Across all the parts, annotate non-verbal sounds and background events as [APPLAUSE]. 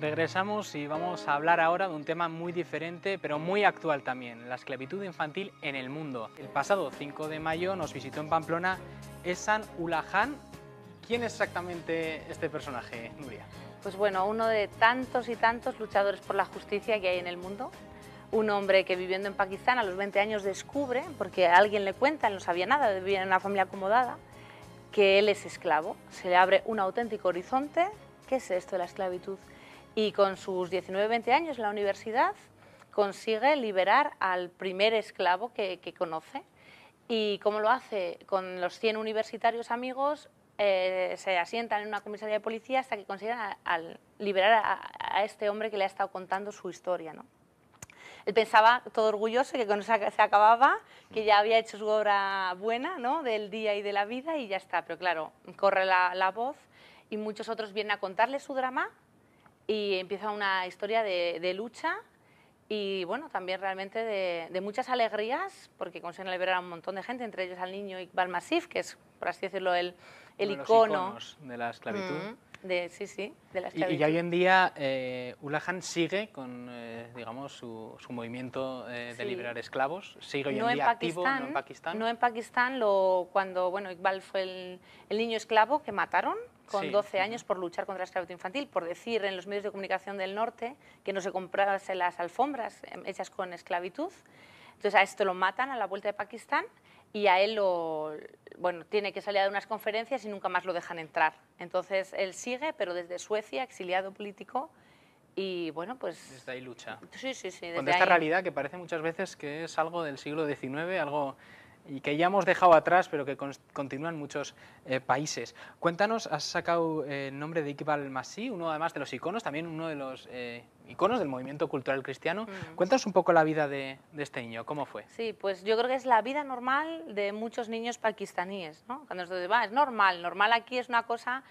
Regresamos y vamos a hablar ahora de un tema muy diferente, pero muy actual también, la esclavitud infantil en el mundo. El pasado 5 de mayo nos visitó en Pamplona Esan Ulahan. ¿Quién es exactamente este personaje, Nuria? Pues bueno, uno de tantos y tantos luchadores por la justicia que hay en el mundo. Un hombre que viviendo en Pakistán a los 20 años descubre, porque alguien le cuenta, él no sabía nada, vivía en una familia acomodada, que él es esclavo. Se le abre un auténtico horizonte. ¿Qué es esto de la esclavitud? Y con sus 19-20 años la universidad consigue liberar al primer esclavo que, conoce. ¿Y cómo lo hace? Con los 100 universitarios amigos eh, se asientan en una comisaría de policía hasta que consiguen liberar a, este hombre que le ha estado contando su historia. ¿no? Él pensaba, todo orgulloso, que con eso se acababa, que ya había hecho su obra buena ¿no? del día y de la vida y ya está. Pero claro, corre la, la voz y muchos otros vienen a contarle su drama y empieza una historia de, lucha y bueno, también realmente de, muchas alegrías, porque consiguen liberar a un montón de gente, entre ellos al niño Iqbal Masif, que es, por así decirlo, el, el icono de la esclavitud. Mm, de, sí, sí, de la esclavitud. Y, hoy en día eh, Ulahan sigue con, eh, digamos, su, su movimiento eh, de liberar esclavos, sigue hoy en día activo, no en Pakistán. No en Pakistán, lo, cuando, bueno, Iqbal fue el, el niño esclavo que mataron, con 12 años por luchar contra la esclavitud infantil, por decir en los medios de comunicación del norte que no se comprasen las alfombras em, hechas con esclavitud. Entonces a esto lo matan a la vuelta de Pakistán y a él lo, bueno, tiene que salir a unas conferencias y nunca más lo dejan entrar. Entonces él sigue, pero desde Suecia, exiliado político, y bueno, pues... Desde ahí lucha. Sí, sí, sí. Con esta realidad que parece muchas veces que es algo del siglo XIX, algo y que ya hemos dejado atrás, pero que continúan muchos eh, países. Cuéntanos, has sacado eh, el nombre de Iqbal Masih, uno además de los iconos, también uno de los eh, iconos del movimiento cultural cristiano. Mm. Cuéntanos un poco la vida de, este niño, ¿cómo fue? Sí, pues yo creo que es la vida normal de muchos niños pakistaníes, ¿no? Cuando se dice, va, es normal, normal aquí es una cosa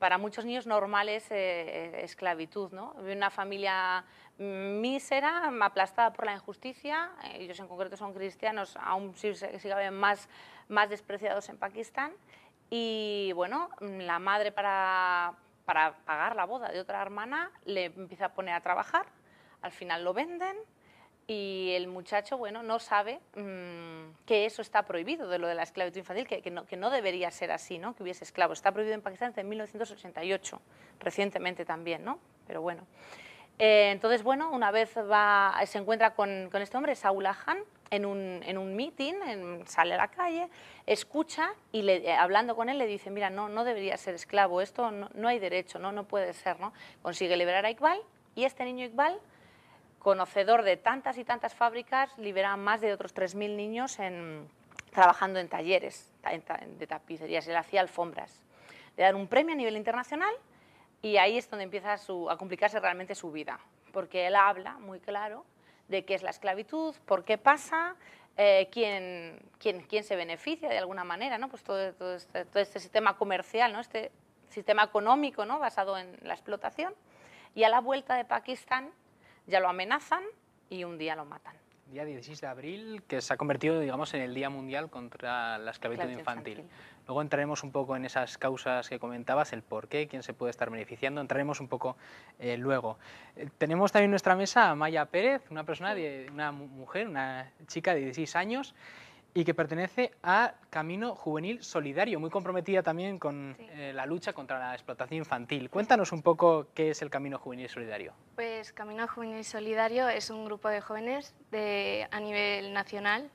para muchos niños normales eh, esclavitud. ¿no? Una familia mísera, aplastada por la injusticia, eh, ellos en concreto son cristianos, aún si siguen más, más despreciados en Pakistán. Y bueno, la madre para, para pagar la boda de otra hermana le empieza a poner a trabajar, al final lo venden, y el muchacho, bueno, no sabe mm, que eso está prohibido, de lo de la esclavitud infantil, que, no, que, no, debería ser así, ¿no? que hubiese esclavos. Está prohibido en Pakistán desde 1988, recientemente también, ¿no? Pero bueno. Eh, entonces, bueno, una vez va, se encuentra con, con este hombre, Saul Ahan, en un, en un meeting, sale a la calle, escucha y le, eh, hablando con él le dice, mira, no, no debería ser esclavo, esto no, no hay derecho, no, no puede ser, ¿no? Consigue liberar a Iqbal y este niño Iqbal conocedor de tantas y tantas fábricas, libera más de otros 3.000 niños en, trabajando en talleres de tapicerías. Él hacía alfombras. Le dan un premio a nivel internacional y ahí es donde empieza a complicarse realmente su vida, porque él habla muy claro de qué es la esclavitud, por qué pasa, eh, quién, se beneficia de alguna manera, ¿no? pues este, todo, este, sistema comercial, ¿no? este sistema económico ¿no? basado en la explotación. Y a la vuelta de Pakistán, ya lo amenazan y un día lo matan. Día 16 de abril, que se ha convertido, digamos, en el Día Mundial contra la esclavitud infantil. Luego entraremos un poco en esas causas que comentabas, el por qué, quién se puede estar beneficiando, entraremos un poco eh, luego. Eh, tenemos también en nuestra mesa a Maya Pérez, una persona, de, una mujer, una chica de 16 años, y que pertenece a Camino Juvenil Solidario, muy comprometida también con eh, la lucha contra la explotación infantil. Cuéntanos un poco qué es el Camino Juvenil Solidario. Pues Camino Juvenil Solidario es un grupo de jóvenes de, a nivel nacional,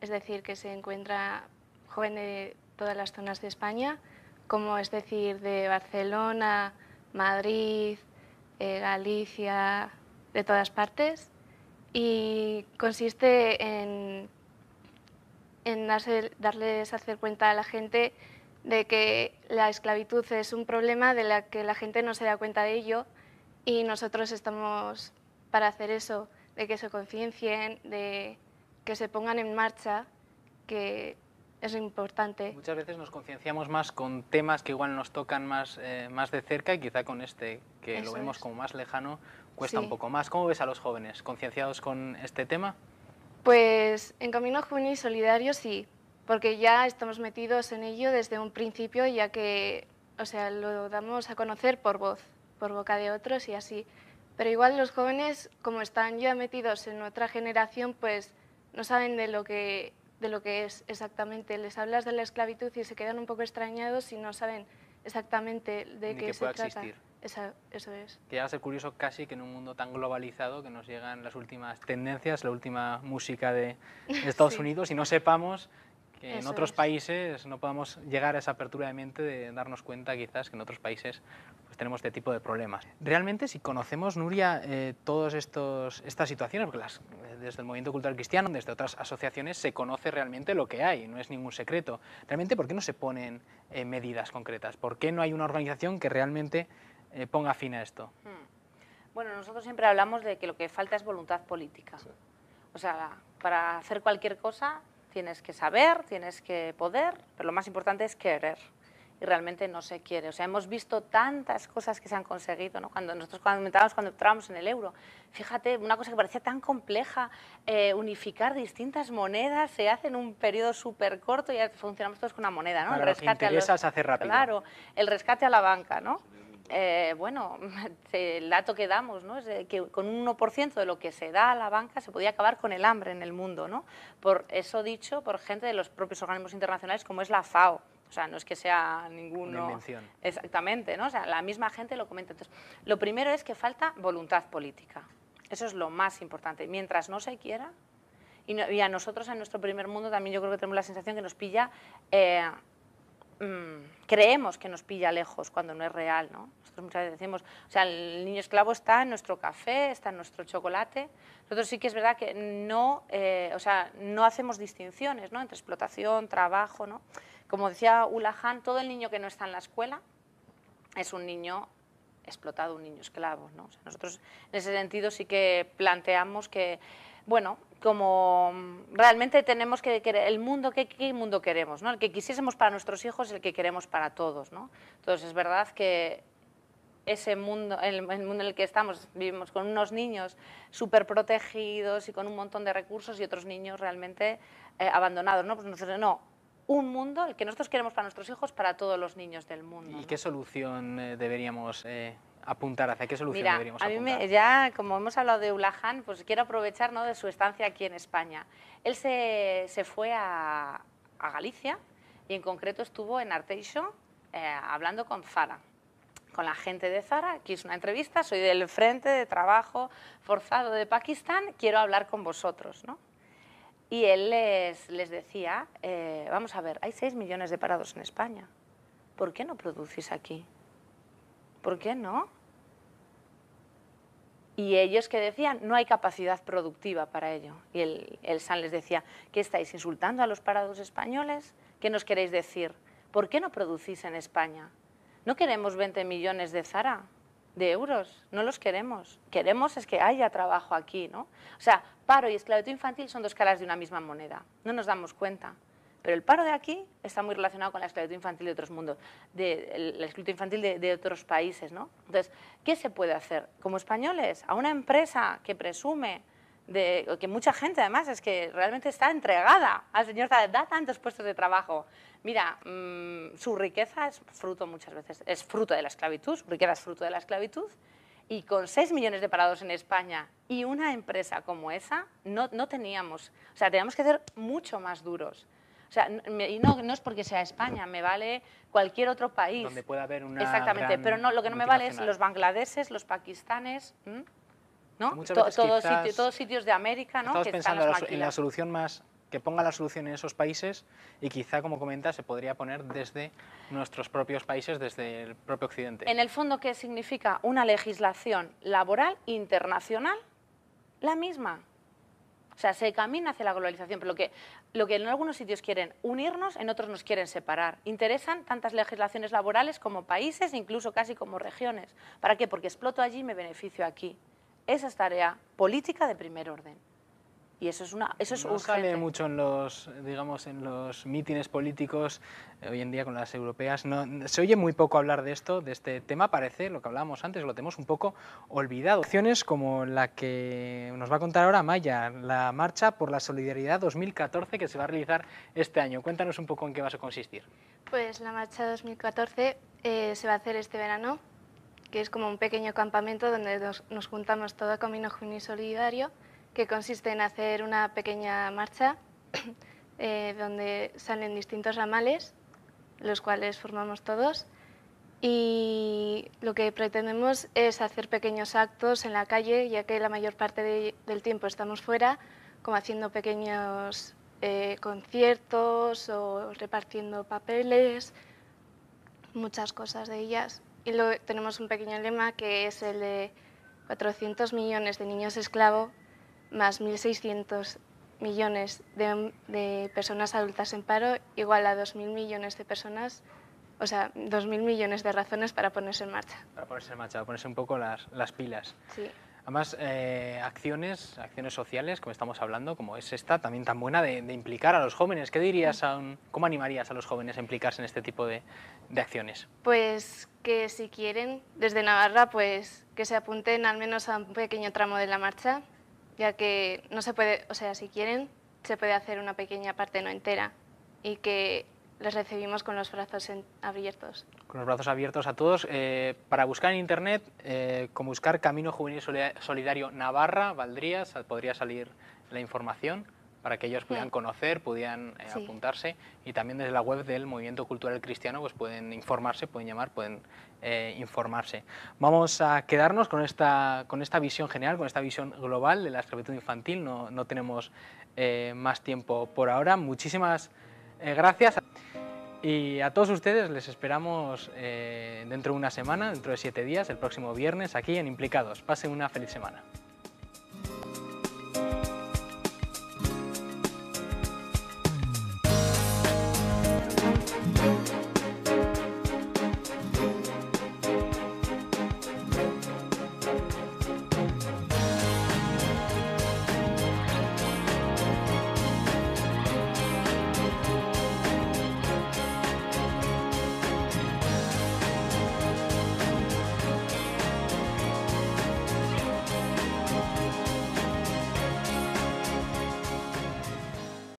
es decir, que se encuentra jóvenes de todas las zonas de España, como es decir, de Barcelona, Madrid, eh, Galicia, de todas partes. Y consiste en en darles a hacer cuenta a la gente de que la esclavitud es un problema de la que la gente no se da cuenta de ello y nosotros estamos para hacer eso, de que se conciencien, de que se pongan en marcha, que es importante. Muchas veces nos concienciamos más con temas que igual nos tocan más, eh, más de cerca y quizá con este, que lo vemos como más lejano, cuesta un poco más. ¿Cómo ves a los jóvenes concienciados con este tema? Pues en Camino Juvenil Solidario sí, porque ya estamos metidos en ello desde un principio, ya que o sea, lo damos a conocer por voz. por boca de otros y así. Pero igual los jóvenes, como están ya metidos en otra generación, pues no saben de lo que, de lo que es exactamente. Les hablas de la esclavitud y se quedan un poco extrañados y no saben exactamente de qué se trata. Esa, eso es. Que ya a ser curioso casi que en un mundo tan globalizado que nos llegan las últimas tendencias, la última música de Estados Unidos y no sepamos que en otros países no podamos llegar a esa apertura de mente de darnos cuenta quizás que en otros países pues, tenemos este tipo de problemas. Realmente si conocemos, Nuria, eh, todas estas situaciones, porque las, desde el movimiento cultural cristiano, desde otras asociaciones, se conoce realmente lo que hay, no es ningún secreto. Realmente, ¿por qué no se ponen eh, medidas concretas? ¿Por qué no hay una organización que realmente eh, ponga fin a esto? Hmm. Bueno, nosotros siempre hablamos de que lo que falta es voluntad política. O sea, para hacer cualquier cosa tienes que saber, tienes que poder, pero lo más importante es querer. Y realmente no se quiere. O sea, hemos visto tantas cosas que se han conseguido, ¿no? Cuando nosotros comentábamos cuando entrábamos en el euro, fíjate, una cosa que parecía tan compleja, eh, unificar distintas monedas, se hace en un periodo súper corto y ya funcionamos todos con una moneda, ¿no? el rescate a los, hace rápido. Claro, el rescate a la banca, ¿no? Eh, bueno, [LAUGHS] el dato que damos ¿no? es que con un 1% de lo que se da a la banca se podía acabar con el hambre en el mundo, ¿no? por eso dicho por gente de los propios organismos internacionales como es la FAO. O sea, no es que sea ninguno... invención. Exactamente, ¿no? O sea, la misma gente lo comenta. Entonces, lo primero es que falta voluntad política. Eso es lo más importante. Mientras no se quiera, y, a nosotros en nuestro primer mundo también yo creo que tenemos la sensación que nos pilla... Eh, Mm, creemos que nos pilla lejos cuando no es real, ¿no? Nosotros muchas veces decimos, o sea, el niño esclavo está en nuestro café, está en nuestro chocolate. Nosotros sí que es verdad que no, eh, o sea, no hacemos distinciones, ¿no? Entre explotación, trabajo, ¿no? Como decía Ulahan, todo el niño que no está en la escuela es un niño explotado, un niño esclavo, ¿no? nosotros en ese sentido sí que planteamos que bueno, como realmente tenemos que querer el mundo, ¿qué, ¿qué, mundo queremos? ¿no? El que quisiésemos para nuestros hijos, el que queremos para todos. ¿no? Entonces, es verdad que ese mundo, el, mundo en el que estamos, vivimos con unos niños súper protegidos y con un montón de recursos y otros niños realmente eh, abandonados. ¿no? Pues nosotros, no, un mundo, el que nosotros queremos para nuestros hijos, para todos los niños del mundo. ¿Y qué solución eh, deberíamos eh, apuntar? ¿Hacia qué solución Mira, deberíamos a mí ya, como hemos hablado de Ulahan, pues quiero aprovechar ¿no? de su estancia aquí en España. Él se, se fue a, a, Galicia y en concreto estuvo en Arteixo eh, hablando con Zara con la gente de Zara, aquí es una entrevista, soy del Frente de Trabajo Forzado de Pakistán, quiero hablar con vosotros. ¿no? Y él les, les decía, eh, vamos a ver, hay 6 millones de parados en España, ¿por qué no producís aquí? ¿Por qué no? Y ellos que decían, no hay capacidad productiva para ello. Y el, el SAN les decía, ¿qué estáis insultando a los parados españoles? ¿Qué nos queréis decir? ¿Por qué no producís en España? ¿No queremos 20 millones de Zara? de euros, no los queremos. Queremos es que haya trabajo aquí, ¿no? O sea, paro y esclavitud infantil son dos caras de una misma moneda, no nos damos cuenta. Pero el paro de aquí está muy relacionado con la esclavitud infantil de otros mundos, de, la esclavitud infantil de, otros países. ¿no? Entonces, ¿qué se puede hacer? Como españoles, a una empresa que presume de que mucha gente además es que realmente está entregada al señor da tantos puestos de trabajo. Mira, mm, su riqueza es fruto muchas veces, es fruto de la esclavitud, su riqueza es fruto de la esclavitud, y con 6 millones de parados en España y una empresa como esa, no, no teníamos, o sea, teníamos que ser mucho más duros. O sea, y no, no es porque sea España, me vale cualquier otro país. Donde pueda haber una. Exactamente, pero no, lo que no me vale es los bangladeses, los pakistanes. ¿no? todos, sitios de América, ¿no? Estamos pensando en la solución más que ponga la solución en esos países y quizá, como comenta, se podría poner desde nuestros propios países, desde el propio Occidente. En el fondo, ¿qué significa? Una legislación laboral internacional la misma. O sea, se camina hacia la globalización, pero lo que, lo que en algunos sitios quieren unirnos, en otros nos quieren separar. Interesan tantas legislaciones laborales como países, incluso casi como regiones. ¿Para qué? Porque exploto allí y me beneficio aquí. Esa es tarea política de primer orden. Y eso es una eso es no sale mucho en los digamos en los mítines políticos eh, hoy en día con las europeas. No, se oye muy poco hablar de esto de este tema parece lo que hablábamos antes lo tenemos un poco olvidado. Acciones como la que nos va a contar ahora Maya la marcha por la solidaridad 2014 que se va a realizar este año. Cuéntanos un poco en qué va a consistir. Pues la marcha 2014 eh, se va a hacer este verano que es como un pequeño campamento donde nos, juntamos todo Camino Juvenil Solidario, que consiste en hacer una pequeña marcha [COUGHS] eh, donde salen distintos ramales, los cuales formamos todos, y lo que pretendemos es hacer pequeños actos en la calle, ya que la mayor parte del tiempo estamos fuera, como haciendo pequeños eh, conciertos o repartiendo papeles, muchas cosas de ellas. Y luego tenemos un pequeño lema que es el de 400 millones de niños esclavos más 1.600 millones de, personas adultas en paro, igual a 2.000 millones de personas, o sea, 2.000 millones de razones para ponerse en marcha. Para ponerse en marcha, para ponerse un poco las, las pilas. Sí. Además, eh, acciones, acciones sociales, como estamos hablando, como es esta, también tan buena de, implicar a los jóvenes. ¿Qué dirías, a cómo animarías a los jóvenes a implicarse en este tipo de, de, acciones? Pues que si quieren, desde Navarra, pues que se apunten al menos a un pequeño tramo de la marcha, ya que no se puede, o sea, si quieren, se puede hacer una pequeña parte, no entera, y que les recibimos con los brazos abiertos. Con los brazos abiertos a todos. Eh, para buscar en internet, eh, como buscar Camino Juvenil Solidario Navarra, valdría, podría salir la información para que ellos pudieran conocer, pudieran eh, apuntarse y también desde la web del Movimiento Cultural Cristiano pues pueden informarse, pueden llamar, pueden informarse. Vamos a quedarnos con esta, con esta visión general, con esta visión global de la esclavitud infantil, no, no tenemos más tiempo por ahora. Muchísimas gracias. Y a todos ustedes les esperamos eh, dentro de una semana, dentro de siete días, el próximo viernes, aquí en Implicados. Pasen una feliz semana.